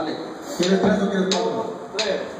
Dale. ¿Quieres peso o quieres poco? Tres.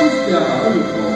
Hostia,